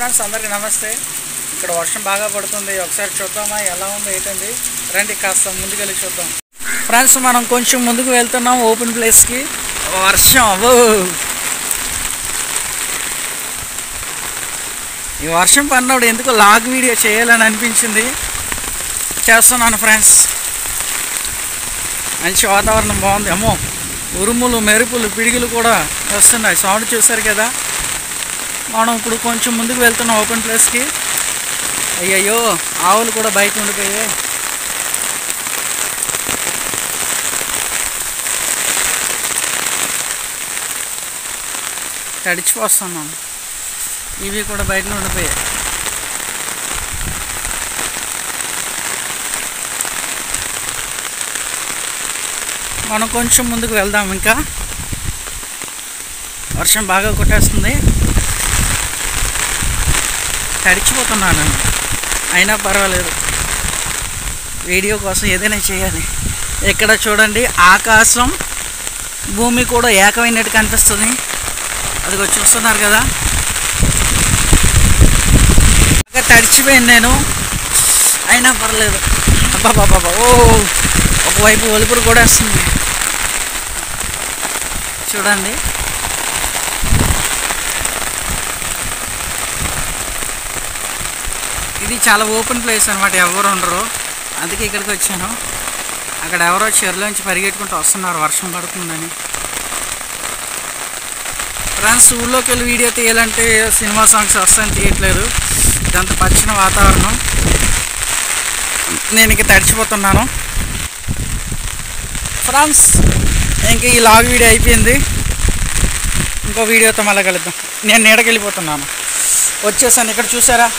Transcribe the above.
Friends అందరికీ నమస్తే. ఇక్కడ వర్షం బాగా పడుతుంది. ఒకసారి చూద్దామా ఎలా ఉందో ఏంటండి? రండి కాస్త ముందుకెళ్ళి చూద్దాం. ఫ్రెండ్స్ మనం కొంచెం ముందుకు వెళ్తున్నాం ఓపెన్ ప్లేస్కి వర్షం అవ్వో ఈ వర్షం పడినప్పుడు ఎందుకు లాగ్ వీడియో చేయాలని అనిపించింది. చేస్తున్నాను ఫ్రెండ్స్. మంచి వాతావరణం బాగుంది. అమ్మో ఉరుములు మెరుపులు పిడిగిలు కూడా వస్తున్నాయి. సౌండ్ చూసారు కదా? మనం ఇప్పుడు కొంచెం ముందుకు వెళ్తున్నాం ఓపెన్ ప్లేస్కి. అయ్యయ్యో ఆవులు కూడా బయట ఉండిపోయాయి. తడిచిపోస్తున్నాం ఇవి కూడా బయట ఉండిపోయాయి. మనం కొంచెం ముందుకు వెళ్దాం ఇంకా. వర్షం బాగా కొట్టేస్తుంది. తడిచిపోతున్నాను. అయినా పర్వాలేదు. వీడియో కోసం ఏదైనా చేయాలి. ఇక్కడ చూడండి ఆకాశం భూమి కూడా ఏకమైనట్టు కనిపిస్తుంది. అదిగో చూస్తున్నారు కదా. బాగా తడిచిపోయింది నేను. అయినా పర్లేదు అబ్బా ఓ ఒకవైపు ఒలుపురు కూడా వస్తుంది చూడండి. ఇది చాలా ఓపెన్ ప్లేస్ అనమాట ఎవరు ఉండరు. అందుకే ఇక్కడికి వచ్చాను. అక్కడ ఎవరో చెరులోంచి పరిగెట్టుకుంటూ వస్తున్నారు వర్షం పడుతుందని. ఫ్రెండ్స్ ఊళ్ళోకి వెళ్ళి వీడియో తీయాలంటే సినిమా సాంగ్స్ వస్తాయని తీయట్లేదు. ఇదంతా పచ్చిన వాతావరణం. నేను ఇంక తడిచిపోతున్నాను. ఫ్రెండ్స్ ఇంక ఈ లాగ్ వీడియో అయిపోయింది. ఇంకో వీడియోతో మళ్ళీ కలుద్దాం. నేను నీడకెళ్ళిపోతున్నాను. వచ్చేసాను. ఇక్కడ చూసారా?